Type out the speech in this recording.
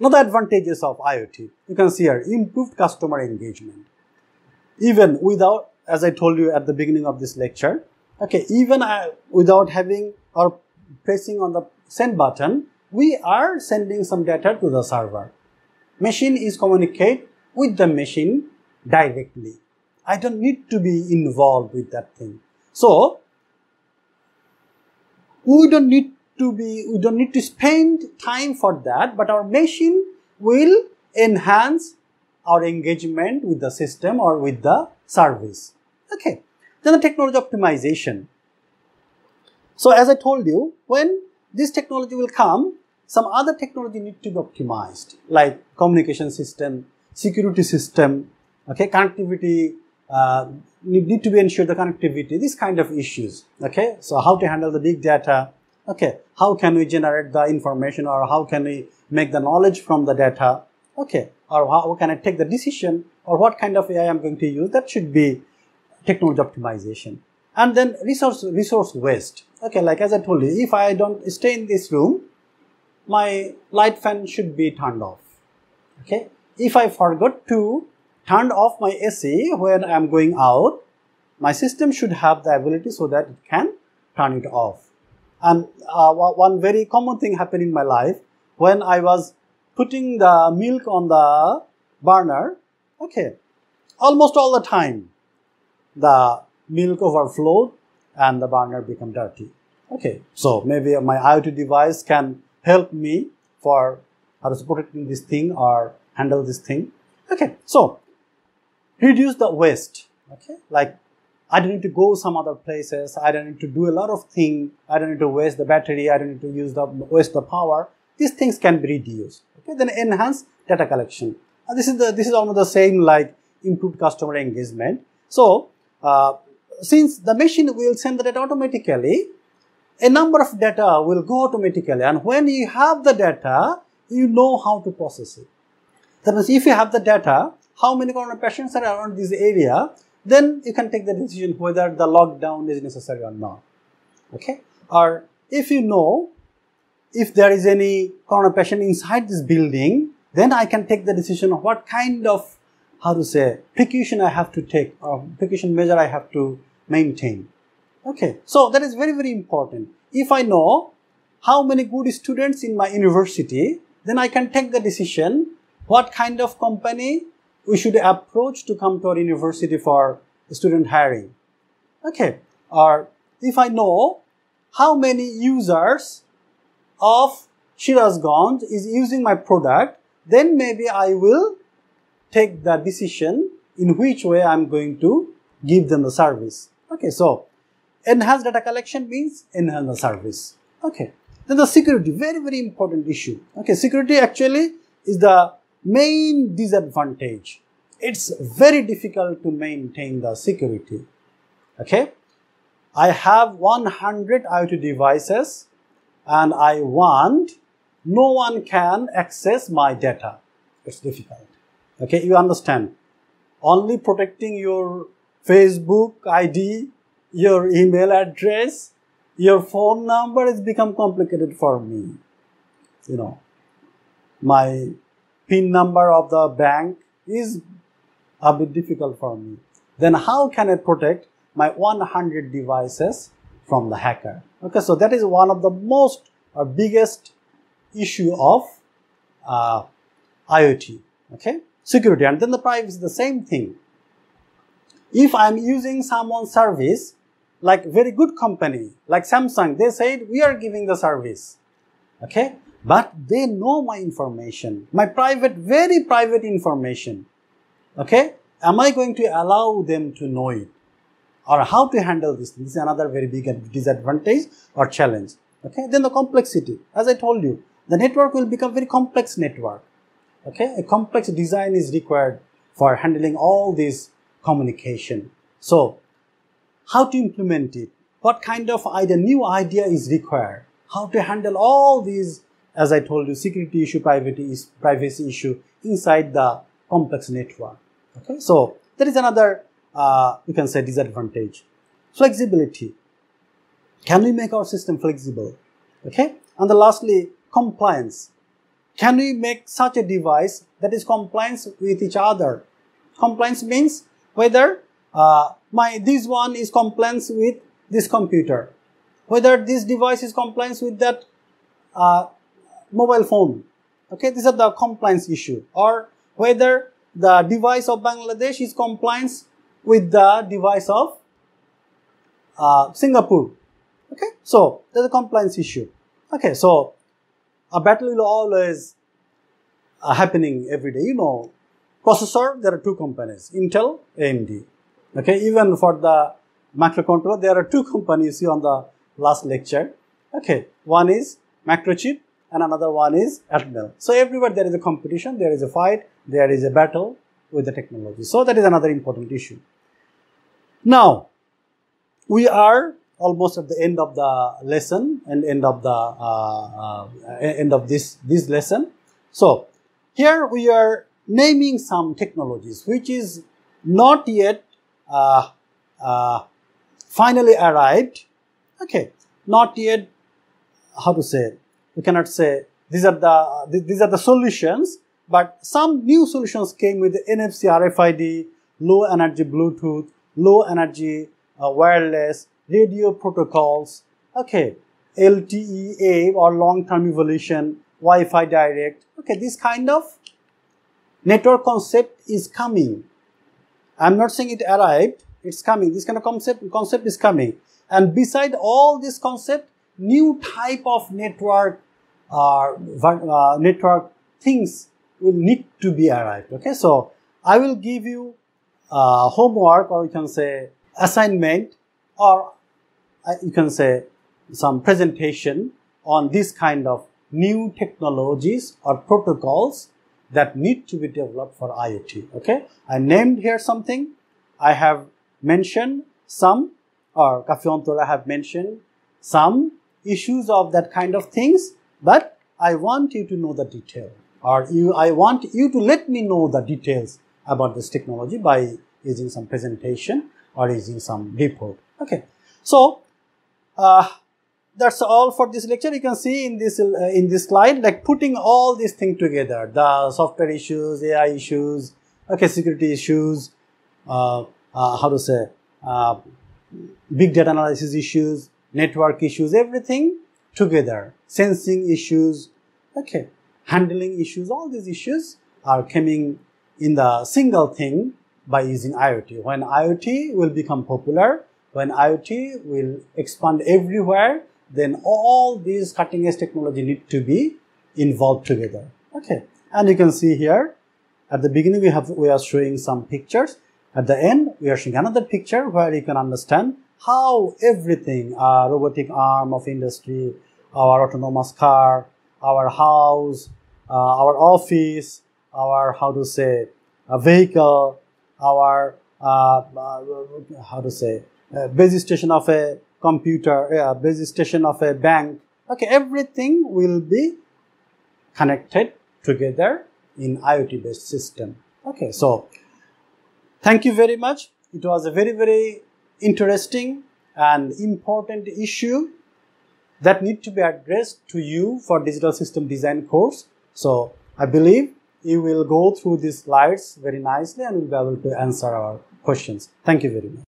Now the advantages of IoT, you can see here, improved customer engagement. Even without, as I told you at the beginning of this lecture, okay, even uh, without having or pressing on the send button, we are sending some data to the server. Machine is communicate with the machine directly. I don't need to be involved with that thing. So, we don't need to be, we don't need to spend time for that, but our machine will enhance our engagement with the system or with the service. Okay. Then the technology optimization. So as I told you, when this technology will come, some other technology need to be optimized, like communication system, security system, okay, connectivity, uh, need, to be ensured the connectivity, these kind of issues, okay. So how to handle the big data, okay, how can we generate the information or how can we make the knowledge from the data, okay, or how, can I take the decision or what kind of AI I'm going to use, that should be technology optimization. And then resource, resource waste, okay, like as I told you, if I don't stay in this room, my light fan should be turned off, okay. If I forgot to turn off my AC when I am going out, my system should have the ability so that it can turn it off. And uh, one very common thing happened in my life when I was putting the milk on the burner, okay, almost all the time the milk overflowed and the burner become dirty. Okay, so maybe my IoT device can help me for how to this thing or handle this thing. Okay, so reduce the waste. Okay, like I don't need to go some other places. I don't need to do a lot of things. I don't need to waste the battery. I don't need to use the waste the power. These things can be reduced. Okay, then enhance data collection. And this is the this is almost the same like improved customer engagement. So uh, since the machine will send the data automatically, a number of data will go automatically. And when you have the data, you know how to process it. That means if you have the data, how many corona patients are around this area, then you can take the decision whether the lockdown is necessary or not. Okay? Or if you know if there is any corona patient inside this building, then I can take the decision of what kind of, how to say, precaution I have to take or precaution measure I have to maintain. Okay, so that is very, very important. If I know how many good students in my university, then I can take the decision what kind of company we should approach to come to our university for student hiring. Okay, or if I know how many users of Sirajganj is using my product, then maybe I will take the decision in which way I'm going to give them the service. Okay, so enhanced data collection means enhance the service. Okay, then the security, very, very important issue. Okay, security actually is the main disadvantage. It's very difficult to maintain the security. Okay. I have 100 IoT devices and I want no one can access my data. It's difficult. Okay, you understand. Only protecting your Facebook ID, your email address, your phone number has become complicated for me. You know, my PIN number of the bank is a bit difficult for me. Then how can I protect my 100 devices from the hacker? Okay, so that is one of the most or biggest issue of uh, IoT. Okay, security and then the privacy the same thing. If I'm using someone's service, like very good company, like Samsung, they said we are giving the service. Okay, but they know my information, my private, very private information. Okay, am I going to allow them to know it? Or how to handle this? This is another very big disadvantage or challenge. Okay, then the complexity. As I told you, the network will become very complex network. Okay, a complex design is required for handling all this communication. So, how to implement it? What kind of idea, new idea is required? How to handle all these as I told you, security issue, privacy, is privacy issue inside the complex network. Okay, so there is another, uh, you can say disadvantage. Flexibility. Can we make our system flexible? Okay, and the lastly, compliance. can we make such a device that is compliant with each other? Compliance means whether uh, my this one is compliant with this computer, whether this device is compliant with that uh, mobile phone. Okay, these are the compliance issue, or whether the device of Bangladesh is compliance with the device of uh, Singapore. Okay, so there's a compliance issue. Okay, so a battle will always uh, happening every day. You know, processor there are two companies, Intel, AMD. Okay, even for the microcontroller there are two companies. You see on the last lecture. Okay, one is Microchip and another one is Atmel. So everywhere there is a competition, there is a fight, there is a battle with the technology. So that is another important issue. Now, we are almost at the end of the lesson and end of the uh, uh, end of this this lesson. So here we are naming some technologies which is not yet uh, uh finally arrived. Okay, not yet. How to say? We cannot say these are the these are the solutions, but some new solutions came with the NFC RFID, low energy Bluetooth, low energy uh, wireless, radio protocols, okay, LTEA or long-term evolution, Wi-Fi direct, okay, this kind of network concept is coming. I'm not saying it arrived, it's coming. This kind of concept, concept is coming. And beside all this concept, new type of network, uh, uh, network things will need to be arrived. Okay, so I will give you uh, homework or you can say assignment or uh, you can say some presentation on this kind of new technologies or protocols that need to be developed for IoT. Okay, I named here something. I have mentioned some, or Kafiontola have mentioned some issues of that kind of things, but I want you to know the detail, or you, I want you to let me know the details about this technology by using some presentation or using some report. Okay, so uh, that's all for this lecture. You can see in this uh, in this slide, like putting all these things together: the software issues, AI issues, okay, security issues, uh, uh how to say, uh, big data analysis issues, network issues, everything together, sensing issues, okay, handling issues. All these issues are coming in the single thing by using IoT. When IoT will become popular, when IoT will expand everywhere, then all these cutting edge technology need to be involved together. Okay. And you can see here, at the beginning we have we are showing some pictures. At the end, we are showing another picture where you can understand how everything, uh, robotic arm of industry, our autonomous car, our house, uh, our office, our, how to say, a vehicle, our uh, uh, how to say uh, base station of a computer, uh, base station of a bank. Okay, everything will be connected together in IoT based system. Okay, so thank you very much. It was a very very interesting and important issue that need to be addressed to you for digital system design course. So I believe you will go through these slides very nicely and will be able to answer our questions. Thank you very much.